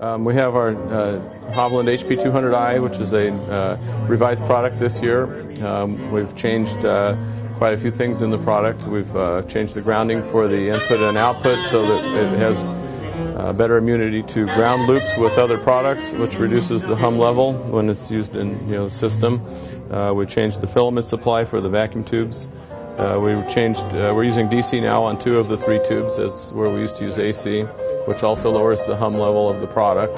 Um, we have our uh, Hovland HP200i, which is a uh, revised product this year. Um, we've changed uh, quite a few things in the product. We've uh, changed the grounding for the input and output so that it has uh, better immunity to ground loops with other products, which reduces the hum level when it's used in you know, the system. Uh, we changed the filament supply for the vacuum tubes. Uh, we changed. Uh, we're using DC now on two of the three tubes, as where we used to use AC, which also lowers the hum level of the product.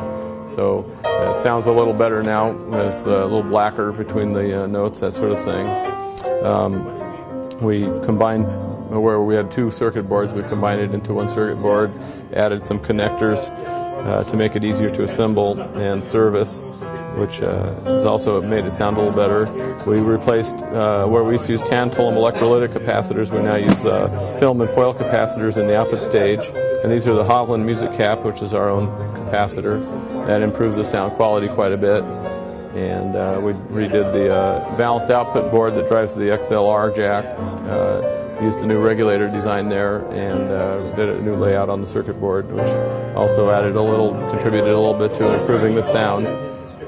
So uh, it sounds a little better now. It's a little blacker between the uh, notes, that sort of thing. Um, we combined where we had two circuit boards. We combined it into one circuit board, added some connectors uh, to make it easier to assemble and service which uh, has also made it sound a little better. We replaced uh, where we used to use tantalum electrolytic capacitors, we now use uh, film and foil capacitors in the output stage. And these are the Hovland MusiCap, which is our own capacitor. That improves the sound quality quite a bit. And uh, we redid the uh, balanced output board that drives the XLR jack. Uh, used a new regulator design there and did a new layout on the circuit board, which also added a little, contributed a little bit to improving the sound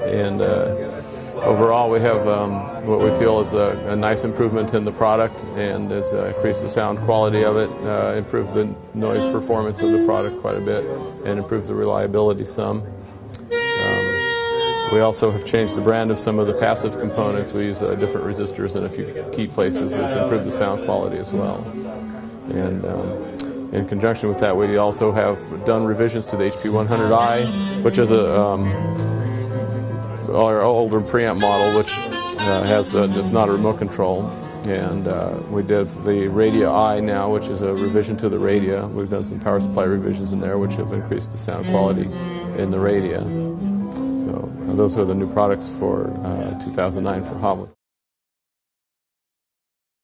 and uh, overall we have um, what we feel is a, a, nice improvement in the product and has uh, increased the sound quality of it, uh, improved the noise performance of the product quite a bit, and improved the reliability some. Um, we also have changed the brand of some of the passive components. We use uh, different resistors in a few key places. It's improved the sound quality as well. And um, in conjunction with that, we also have done revisions to the HP100i, which is a um, our older preamp model, which uh, has a, it's not a remote control. And uh, we did the Radia I now, which is a revision to the Radia. We've done some power supply revisions in there, which have increased the sound quality in the Radia. So those are the new products for uh, 2009 for Hovland.